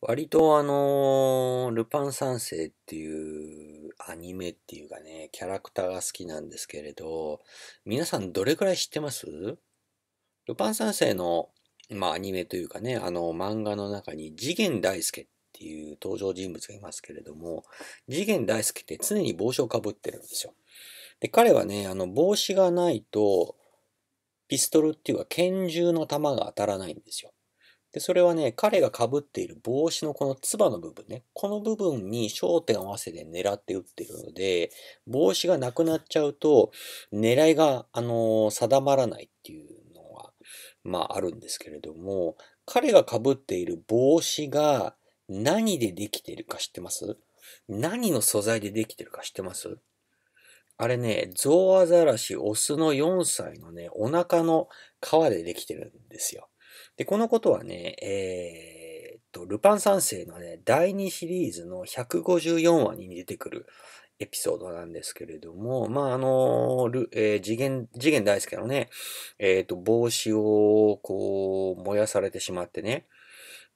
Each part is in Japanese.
割とあのールパン三世っていうアニメっていうかね、キャラクターが好きなんですけれど、皆さんどれくらい知ってます？ルパン三世の、まあアニメというかね、あの漫画の中に次元大介っていう登場人物がいますけれども、次元大介って常に帽子をかぶってるんですよ。で、彼はね、あの帽子がないと、ピストルっていうか拳銃の弾が当たらないんですよ。で、それはね、彼が被っている帽子のこのつばの部分ね、この部分に焦点を合わせて狙って撃ってるので、帽子がなくなっちゃうと、狙いが、あの定まらないっていうのが、まああるんですけれども、彼が被っている帽子が何でできているか知ってます？何の素材でできてるか知ってます？あれね、ゾウアザラシオスの4歳のね、お腹の皮でできてるんですよ。で、このことはね、えーっと、ルパン三世のね、第2シリーズの154話に出てくるエピソードなんですけれども、まあ、あの、えー次元、次元大介のね、えーっと、帽子をこう、燃やされてしまってね、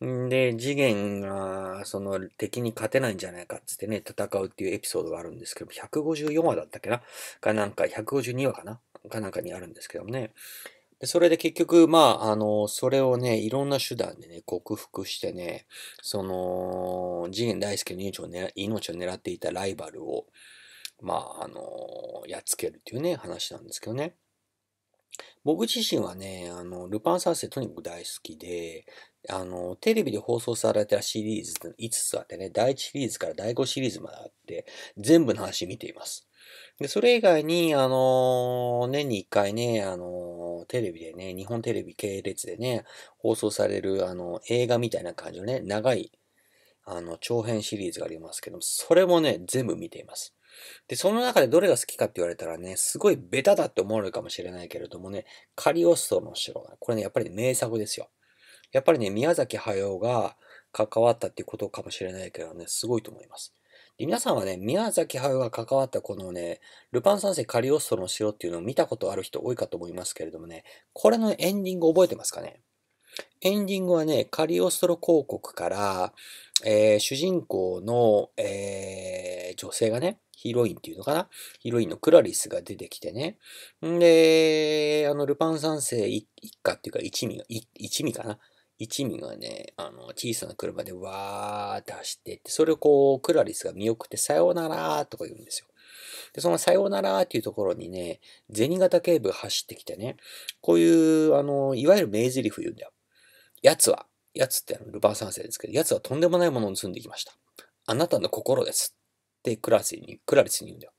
で、次元が、その、敵に勝てないんじゃないかっつってね、戦うっていうエピソードがあるんですけど、154話だったっけな？かなんか、152話かな？かなんかにあるんですけどもね。でそれで結局、まあ、あの、それをね、いろんな手段でね、克服してね、その、次元大介の命を狙命を狙っていたライバルを、まあ、あの、やっつけるっていうね、話なんですけどね。僕自身はね、あの、ルパン三世とにかく大好きで、あの、テレビで放送されたシリーズって5つあってね、第1シリーズから第5シリーズまであって、全部の話見ています。で、それ以外に、あの、年に1回ね、あの、テレビでね、日本テレビ系列でね、放送される、あの、映画みたいな感じのね、長い、あの、長編シリーズがありますけども、それもね、全部見ています。で、その中でどれが好きかって言われたらね、すごいベタだって思われるかもしれないけれどもね、カリオストの城。これね、やっぱり名作ですよ。やっぱりね、宮崎駿が関わったっていうことかもしれないけどね、すごいと思います。皆さんはね、宮崎駿が関わったこのね、ルパン三世カリオストロの城っていうのを見たことある人多いかと思いますけれどもね、これのエンディング覚えてますかね？エンディングはね、カリオストロ広告から、えー主人公の、えー女性がね、ヒロインっていうのかな？ヒロインのクラリスが出てきてね。んで、あの、ルパン三世一家っていうか一味、一味かな？一味がね、あの、小さな車でわーって走ってって、それをこう、クラリスが見送って、さようならーとか言うんですよ。で、そのさようならーっていうところにね、銭形警部走ってきてね、こういう、あの、いわゆる名台詞言うんだよ。奴は、奴ってあのルパン三世ですけど、奴はとんでもないものを盗んできました。あなたの心です。ってクラスに、クラリスに言うんだよ。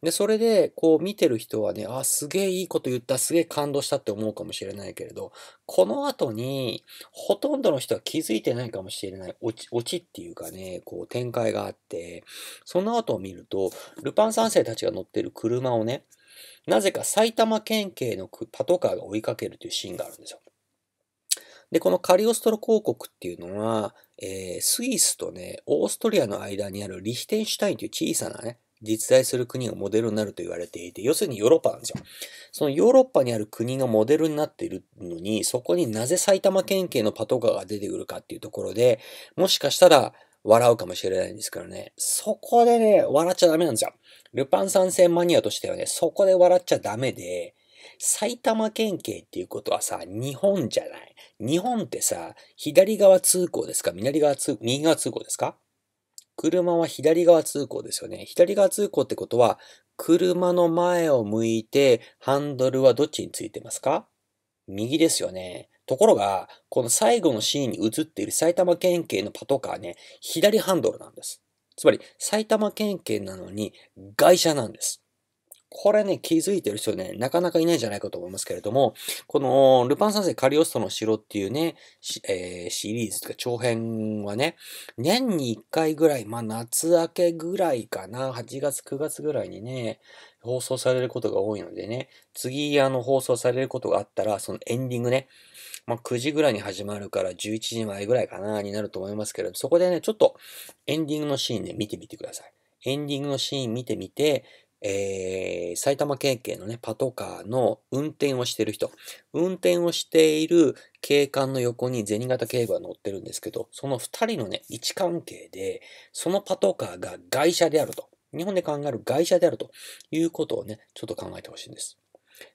で、それで、こう見てる人はね、あ、すげえいいこと言った、すげえ感動したって思うかもしれないけれど、この後に、ほとんどの人は気づいてないかもしれない、オチ、オチっていうかね、こう展開があって、その後を見ると、ルパン三世たちが乗ってる車をね、なぜか埼玉県警のパトカーが追いかけるというシーンがあるんですよ。で、このカリオストロ広告っていうのは、えースイスとね、オーストリアの間にあるリヒテンシュタインという小さなね、実在する国がモデルになると言われていて、要するにヨーロッパなんですよ。そのヨーロッパにある国がモデルになっているのに、そこになぜ埼玉県警のパトカーが出てくるかっていうところで、もしかしたら笑うかもしれないんですからね、そこでね、笑っちゃダメなんですよ。ルパン三世マニアとしてはね、そこで笑っちゃダメで、埼玉県警っていうことはさ、日本じゃない。日本ってさ、左側通行ですか？左側通、右側通行ですか？車は左側通行ですよね。左側通行ってことは、車の前を向いて、ハンドルはどっちについてますか？右ですよね。ところが、この最後のシーンに映っている埼玉県警のパトカーね、左ハンドルなんです。つまり、埼玉県警なのに、外車なんです。これね、気づいてる人ね、なかなかいないんじゃないかと思いますけれども、この、ルパン三世カリオストの城っていうね、えーシリーズとか長編はね、年に1回ぐらい、まあ夏明けぐらいかな、8月9月ぐらいにね、放送されることが多いのでね、次あの放送されることがあったら、そのエンディングね、まあ9時ぐらいに始まるから11時前ぐらいかな、になると思いますけれど、そこでね、ちょっとエンディングのシーンね、見てみてください。エンディングのシーン見てみて、えー、埼玉県警のね、パトカーの運転をしてる人、運転をしている警官の横に銭形警部が乗ってるんですけど、その二人のね、位置関係で、そのパトカーが外車であると。日本で考える外車であるということをね、ちょっと考えてほしいんです。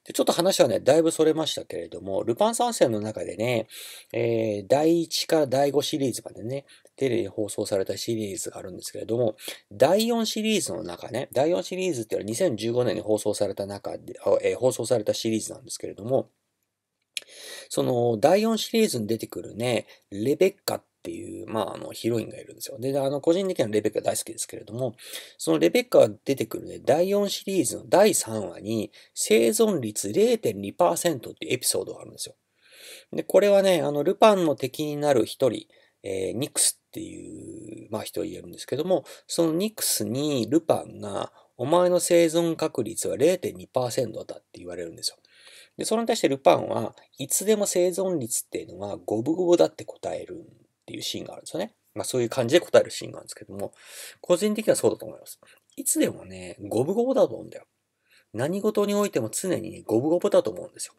でちょっと話はね、だいぶそれましたけれども、ルパン三世の中でね、えー、第1から第5シリーズまでね、テレビ放送されたシリーズがあるんですけれども、第4シリーズの中ね、第4シリーズっていうのは2015年に放送された中で、えー、放送されたシリーズなんですけれども、その第4シリーズに出てくるね、レベッカっていう、まあ、あの、ヒロインがいるんですよ。で、あの、個人的にはレベッカ大好きですけれども、そのレベッカが出てくるね、第4シリーズの第3話に、生存率0.2%っていうエピソードがあるんですよ。で、これはね、あの、ルパンの敵になる一人、えー、ニクスっていう、まあ人言えるんですけども、そのニクスにルパンが、お前の生存確率は0.2%だって言われるんですよ。で、それに対してルパンはいつでも生存率っていうのは五分五分だって答えるんっていうシーンがあるんですよね。まあそういう感じで答えるシーンがあるんですけども、個人的にはそうだと思います。いつでもね、五分五分だと思うんだよ。何事においても常に五分五分だと思うんですよ。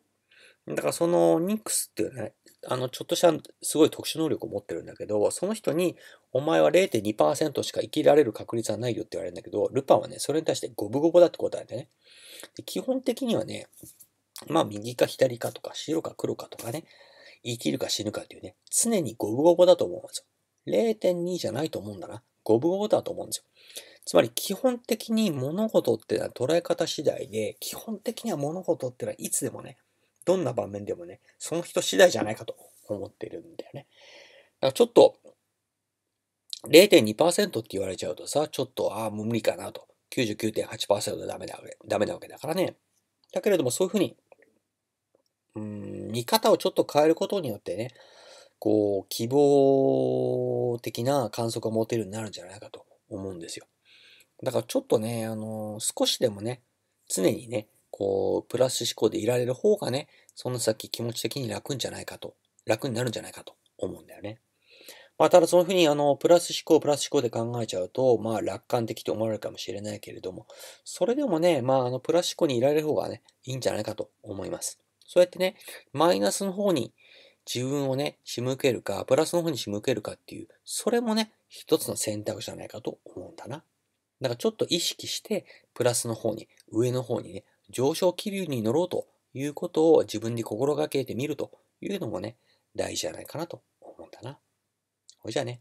だからそのニックスっていうね、あの、ちょっとしたすごい特殊能力を持ってるんだけど、その人に、お前は0.2%しか生きられる確率はないよって言われるんだけど、ルパンはね、それに対して五分五分だって答えてね。基本的にはね、まあ右か左かとか白か黒かとかね、生きるか死ぬかっていうね、常に五分五分だと思うんですよ。0.2じゃないと思うんだな。五分五分だと思うんですよ。つまり基本的に物事ってのは捉え方次第で、基本的には物事ってのはいつでもね、どんな場面でもね、その人次第じゃないかと思ってるんだよね。だからちょっと、0.2%って言われちゃうとさ、ちょっと、ああ、もう無理かなと。99.8%でダメだ、ダメなわけだからね。だけれども、そういうふうに、うん、見方をちょっと変えることによってね、こう、希望的な観測を持てるようになるんじゃないかと思うんですよ。だからちょっとね、あの、少しでもね、常にね、こう、プラス思考でいられる方がね、その先気持ち的に楽んじゃないかと、楽になるんじゃないかと思うんだよね。まあ、ただそのふうに、あの、プラス思考、プラス思考で考えちゃうと、まあ、楽観的と思われるかもしれないけれども、それでもね、まあ、あの、プラス思考にいられる方がね、いいんじゃないかと思います。そうやってね、マイナスの方に自分をね、仕向けるか、プラスの方に仕向けるかっていう、それもね、一つの選択じゃないかと思うんだな。だからちょっと意識して、プラスの方に、上の方にね、上昇気流に乗ろうということを自分に心がけてみるというのもね、大事じゃないかなと思うんだな。ほいじゃあね。